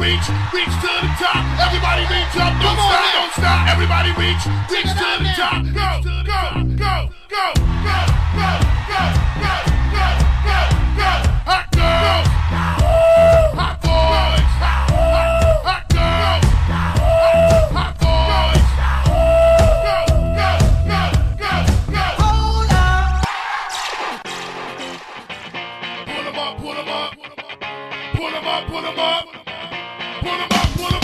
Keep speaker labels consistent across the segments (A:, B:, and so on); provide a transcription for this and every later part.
A: reach, reach to the top. Everybody reach up, don't Come stop, on, don't stop. Everybody reach, reach to the top. Go, go, go, go, go, go, go, go, go, go, go. Hot girls, hot boys, hot, hot, hot girls, hot, hot boys. Go, go, go, go, go.
B: Hold up.
A: Pull 'em up, pull 'em up, pull 'em up, pull 'em up. What Put what about?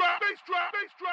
A: trap, bass trap, bass trap.